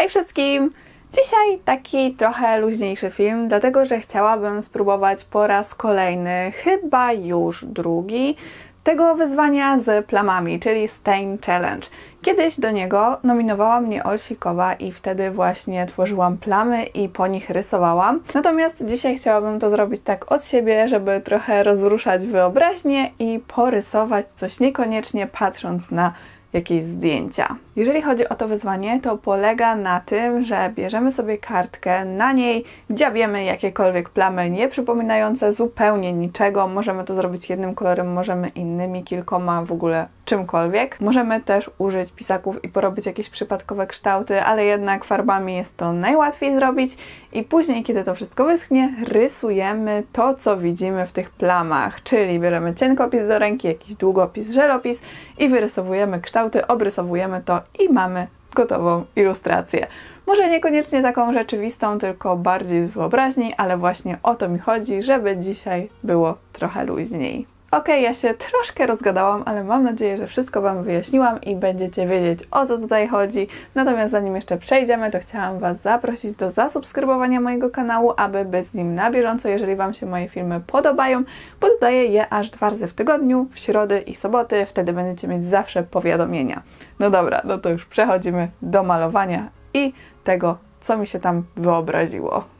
Hej wszystkim! Dzisiaj taki trochę luźniejszy film, dlatego że chciałabym spróbować po raz kolejny, chyba już drugi, tego wyzwania z plamami, czyli Stain Challenge. Kiedyś do niego nominowała mnie Olsikowa i wtedy właśnie tworzyłam plamy i po nich rysowałam. Natomiast dzisiaj chciałabym to zrobić tak od siebie, żeby trochę rozruszać wyobraźnię i porysować coś niekoniecznie patrząc na jakieś zdjęcia. Jeżeli chodzi o to wyzwanie, to polega na tym, że bierzemy sobie kartkę, na niej dziabiemy jakiekolwiek plamy nie przypominające zupełnie niczego. Możemy to zrobić jednym kolorem, możemy innymi, kilkoma, w ogóle czymkolwiek. Możemy też użyć pisaków i porobić jakieś przypadkowe kształty, ale jednak farbami jest to najłatwiej zrobić i później, kiedy to wszystko wyschnie, rysujemy to, co widzimy w tych plamach, czyli bierzemy cienkopis do ręki, jakiś długopis, żelopis i wyrysowujemy kształty, obrysowujemy to i mamy gotową ilustrację. Może niekoniecznie taką rzeczywistą, tylko bardziej z wyobraźni, ale właśnie o to mi chodzi, żeby dzisiaj było trochę luźniej. Ok, ja się troszkę rozgadałam, ale mam nadzieję, że wszystko Wam wyjaśniłam i będziecie wiedzieć o co tutaj chodzi. Natomiast zanim jeszcze przejdziemy, to chciałam Was zaprosić do zasubskrybowania mojego kanału, aby być z nim na bieżąco, jeżeli Wam się moje filmy podobają. Podaję je aż dwa razy w tygodniu, w środy i soboty, wtedy będziecie mieć zawsze powiadomienia. No dobra, no to już przechodzimy do malowania i tego, co mi się tam wyobraziło.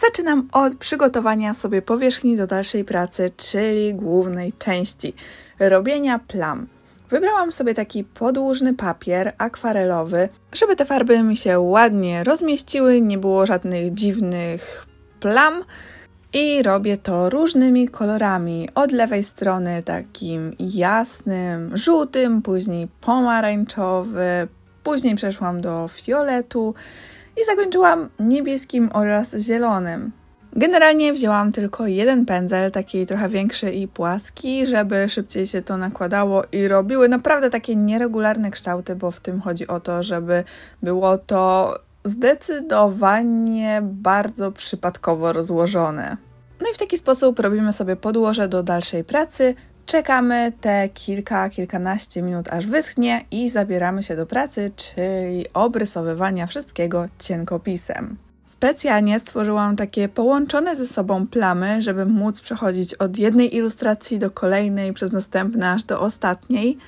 Zaczynam od przygotowania sobie powierzchni do dalszej pracy, czyli głównej części robienia plam. Wybrałam sobie taki podłużny papier akwarelowy, żeby te farby mi się ładnie rozmieściły, nie było żadnych dziwnych plam. I robię to różnymi kolorami. Od lewej strony takim jasnym, żółtym, później pomarańczowy, później przeszłam do fioletu i zakończyłam niebieskim oraz zielonym. Generalnie wzięłam tylko jeden pędzel, taki trochę większy i płaski, żeby szybciej się to nakładało i robiły naprawdę takie nieregularne kształty, bo w tym chodzi o to, żeby było to zdecydowanie bardzo przypadkowo rozłożone. No i w taki sposób robimy sobie podłoże do dalszej pracy, Czekamy te kilka, kilkanaście minut aż wyschnie i zabieramy się do pracy, czyli obrysowywania wszystkiego cienkopisem. Specjalnie stworzyłam takie połączone ze sobą plamy, żeby móc przechodzić od jednej ilustracji do kolejnej, przez następne aż do ostatniej.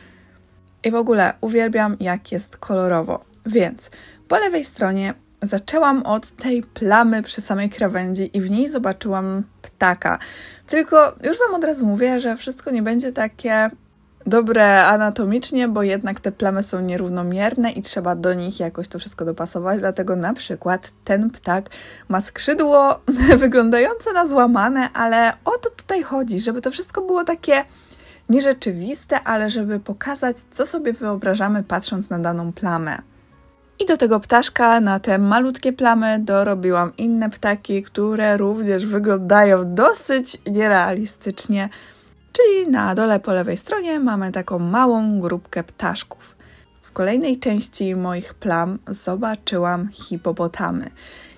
I w ogóle uwielbiam, jak jest kolorowo. Więc po lewej stronie zaczęłam od tej plamy przy samej krawędzi i w niej zobaczyłam ptaka. Tylko już Wam od razu mówię, że wszystko nie będzie takie dobre anatomicznie, bo jednak te plamy są nierównomierne i trzeba do nich jakoś to wszystko dopasować. Dlatego na przykład ten ptak ma skrzydło wyglądające na złamane, ale o to tutaj chodzi, żeby to wszystko było takie nierzeczywiste, ale żeby pokazać, co sobie wyobrażamy patrząc na daną plamę. I do tego ptaszka na te malutkie plamy dorobiłam inne ptaki, które również wyglądają dosyć nierealistycznie. Czyli na dole po lewej stronie mamy taką małą grupkę ptaszków. W kolejnej części moich plam zobaczyłam hipopotamy.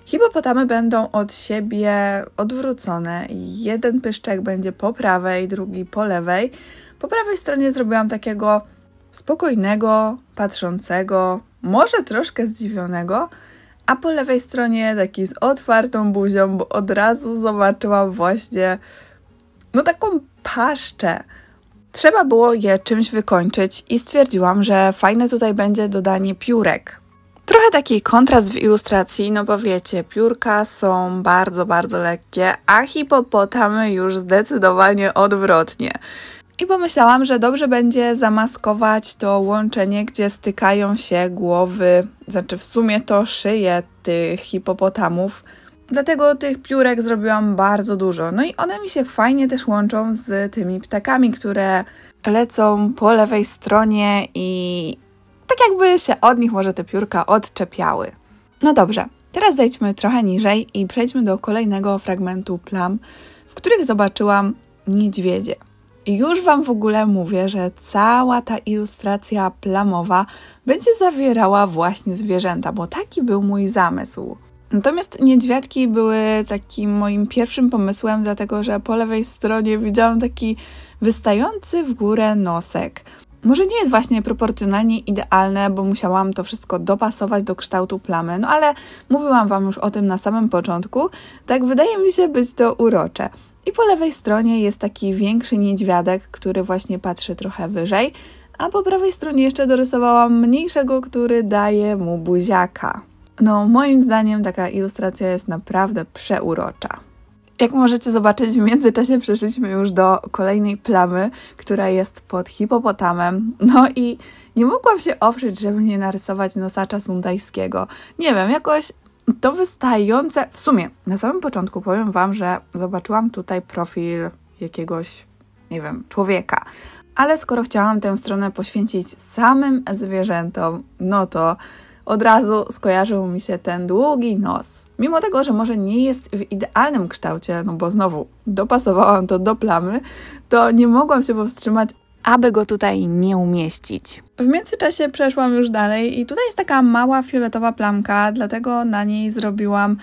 Hipopotamy będą od siebie odwrócone. Jeden pyszczek będzie po prawej, drugi po lewej. Po prawej stronie zrobiłam takiego spokojnego, patrzącego, może troszkę zdziwionego, a po lewej stronie taki z otwartą buzią, bo od razu zobaczyłam właśnie no taką paszczę. Trzeba było je czymś wykończyć i stwierdziłam, że fajne tutaj będzie dodanie piórek. Trochę taki kontrast w ilustracji, no bo wiecie, piórka są bardzo, bardzo lekkie, a hipopotamy już zdecydowanie odwrotnie. I pomyślałam, że dobrze będzie zamaskować to łączenie, gdzie stykają się głowy, znaczy w sumie to szyje tych hipopotamów. Dlatego tych piórek zrobiłam bardzo dużo. No i one mi się fajnie też łączą z tymi ptakami, które lecą po lewej stronie i tak jakby się od nich może te piórka odczepiały. No dobrze, teraz zejdźmy trochę niżej i przejdźmy do kolejnego fragmentu plam, w których zobaczyłam niedźwiedzie. I już Wam w ogóle mówię, że cała ta ilustracja plamowa będzie zawierała właśnie zwierzęta, bo taki był mój zamysł. Natomiast niedźwiadki były takim moim pierwszym pomysłem, dlatego że po lewej stronie widziałam taki wystający w górę nosek. może nie jest właśnie proporcjonalnie idealne, bo musiałam to wszystko dopasować do kształtu plamy, no ale mówiłam Wam już o tym na samym początku, tak wydaje mi się być to urocze. I po lewej stronie jest taki większy niedźwiadek, który właśnie patrzy trochę wyżej, a po prawej stronie jeszcze dorysowałam mniejszego, który daje mu buziaka. No, moim zdaniem taka ilustracja jest naprawdę przeurocza. Jak możecie zobaczyć, w międzyczasie przeszliśmy już do kolejnej plamy, która jest pod hipopotamem. No i nie mogłam się oprzeć, żeby nie narysować nosacza sundajskiego. Nie wiem, jakoś to wystające. W sumie, na samym początku powiem Wam, że zobaczyłam tutaj profil jakiegoś, nie wiem, człowieka. Ale skoro chciałam tę stronę poświęcić samym zwierzętom, no to od razu skojarzył mi się ten długi nos. Mimo tego, że może nie jest w idealnym kształcie, no bo znowu dopasowałam to do plamy, to nie mogłam się powstrzymać, aby go tutaj nie umieścić. W międzyczasie przeszłam już dalej i tutaj jest taka mała fioletowa plamka, dlatego na niej zrobiłam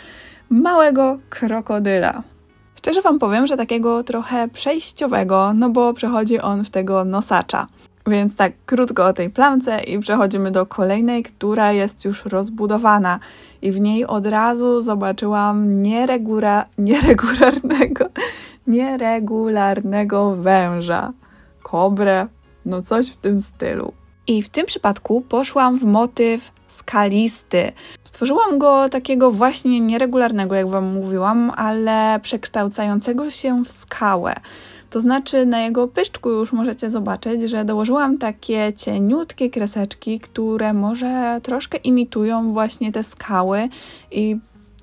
małego krokodyla. Szczerze Wam powiem, że takiego trochę przejściowego, no bo przechodzi on w tego nosacza. Więc tak krótko o tej plamce i przechodzimy do kolejnej, która jest już rozbudowana i w niej od razu zobaczyłam nieregula, nieregularnego, nieregularnego węża, kobrę, no coś w tym stylu. I w tym przypadku poszłam w motyw skalisty. Stworzyłam go takiego właśnie nieregularnego, jak Wam mówiłam, ale przekształcającego się w skałę. To znaczy na jego pyszczku już możecie zobaczyć, że dołożyłam takie cieniutkie kreseczki, które może troszkę imitują właśnie te skały i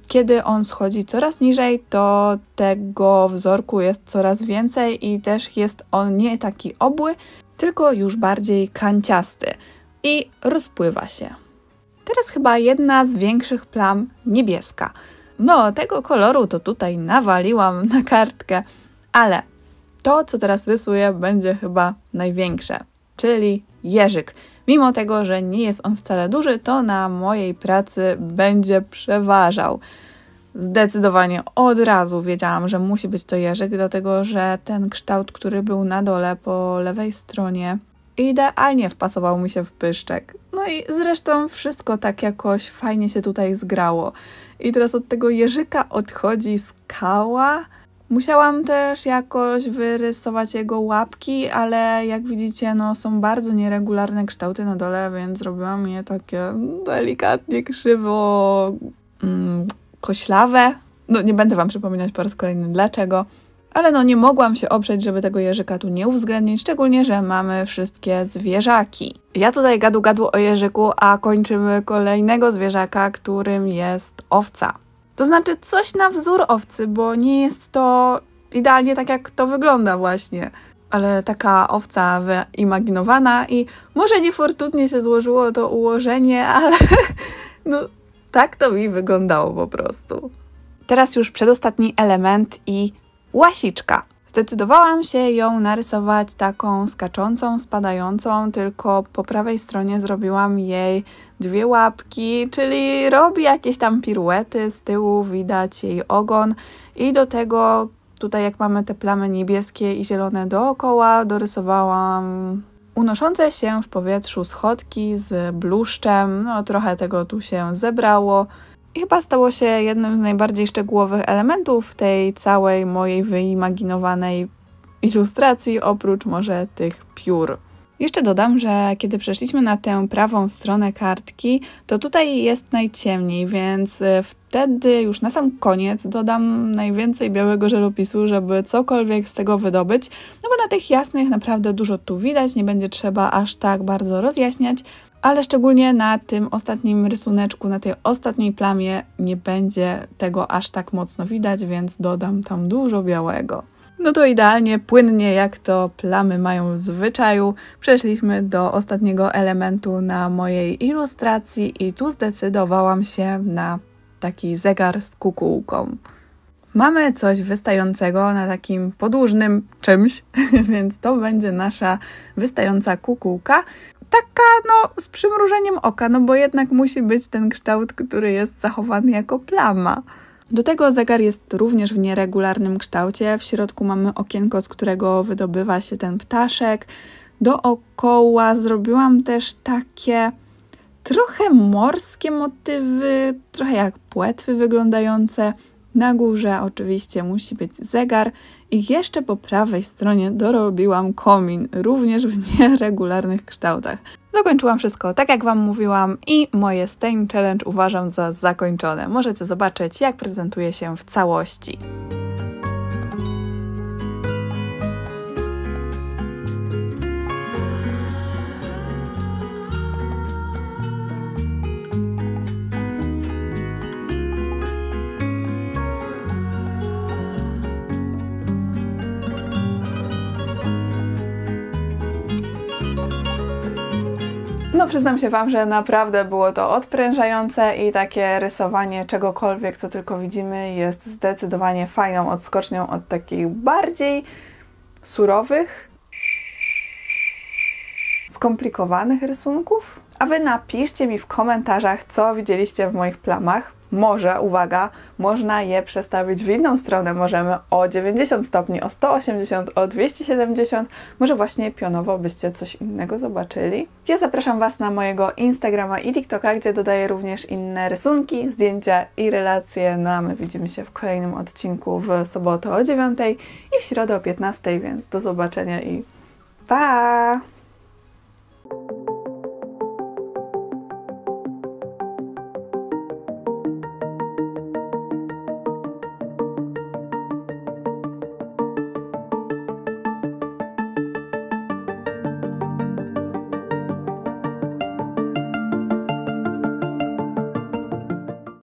kiedy on schodzi coraz niżej, to tego wzorku jest coraz więcej i też jest on nie taki obły, tylko już bardziej kanciasty i rozpływa się. Teraz chyba jedna z większych plam niebieska. No, tego koloru to tutaj nawaliłam na kartkę, ale to, co teraz rysuję, będzie chyba największe, czyli jeżyk. Mimo tego, że nie jest on wcale duży, to na mojej pracy będzie przeważał. Zdecydowanie od razu wiedziałam, że musi być to jeżyk, dlatego że ten kształt, który był na dole po lewej stronie, idealnie wpasował mi się w pyszczek. No i zresztą wszystko tak jakoś fajnie się tutaj zgrało. I teraz od tego jeżyka odchodzi skała Musiałam też jakoś wyrysować jego łapki, ale jak widzicie, no, są bardzo nieregularne kształty na dole, więc zrobiłam je takie delikatnie krzywo, mm, koślawe. No, nie będę Wam przypominać po raz kolejny dlaczego, ale no, nie mogłam się oprzeć, żeby tego jeżyka tu nie uwzględnić, szczególnie, że mamy wszystkie zwierzaki. Ja tutaj gadu gadu o jeżyku, a kończymy kolejnego zwierzaka, którym jest owca. To znaczy coś na wzór owcy, bo nie jest to idealnie tak, jak to wygląda właśnie. Ale taka owca wyimaginowana i może niefortunnie się złożyło to ułożenie, ale no tak to mi wyglądało po prostu. Teraz już przedostatni element i łasiczka. Zdecydowałam się ją narysować taką skaczącą, spadającą, tylko po prawej stronie zrobiłam jej dwie łapki, czyli robi jakieś tam piruety, z tyłu widać jej ogon i do tego tutaj jak mamy te plamy niebieskie i zielone dookoła, dorysowałam unoszące się w powietrzu schodki z bluszczem, no trochę tego tu się zebrało. Chyba stało się jednym z najbardziej szczegółowych elementów tej całej mojej wyimaginowanej ilustracji, oprócz może tych piór. Jeszcze dodam, że kiedy przeszliśmy na tę prawą stronę kartki, to tutaj jest najciemniej, więc e, wtedy już na sam koniec dodam najwięcej białego żelopisu, żeby cokolwiek z tego wydobyć, no bo na tych jasnych naprawdę dużo tu widać, nie będzie trzeba aż tak bardzo rozjaśniać, ale szczególnie na tym ostatnim rysuneczku, na tej ostatniej plamie nie będzie tego aż tak mocno widać, więc dodam tam dużo białego. No to idealnie, płynnie, jak to plamy mają w zwyczaju, przeszliśmy do ostatniego elementu na mojej ilustracji i tu zdecydowałam się na taki zegar z kukułką. Mamy coś wystającego na takim podłużnym czymś, więc to będzie nasza wystająca kukułka. Taka, no, z przymrużeniem oka, no bo jednak musi być ten kształt, który jest zachowany jako plama. Do tego zegar jest również w nieregularnym kształcie. W środku mamy okienko, z którego wydobywa się ten ptaszek. Dookoła zrobiłam też takie trochę morskie motywy, trochę jak płetwy wyglądające. Na górze oczywiście musi być zegar i jeszcze po prawej stronie dorobiłam komin, również w nieregularnych kształtach. Dokończyłam wszystko tak jak Wam mówiłam i moje Stain Challenge uważam za zakończone. Możecie zobaczyć jak prezentuje się w całości. No, przyznam się Wam, że naprawdę było to odprężające i takie rysowanie czegokolwiek, co tylko widzimy, jest zdecydowanie fajną odskocznią od takich bardziej surowych, skomplikowanych rysunków. A Wy napiszcie mi w komentarzach, co widzieliście w moich plamach, może, uwaga, można je przestawić w inną stronę. Możemy o 90 stopni, o 180, o 270. Może właśnie pionowo byście coś innego zobaczyli. Ja zapraszam Was na mojego Instagrama i TikToka, gdzie dodaję również inne rysunki, zdjęcia i relacje. No a my widzimy się w kolejnym odcinku w sobotę o 9 i w środę o 15, więc do zobaczenia i pa!